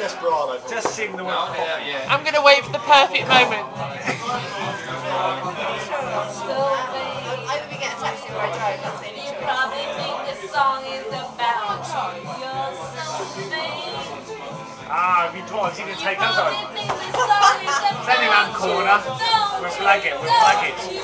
Desperado. Just sing the one. I'm going to wait for the perfect moment. Ah, we You probably think this song is about something. Ah, he can take us home. on. think song corner. We'll flag it, we'll flag it.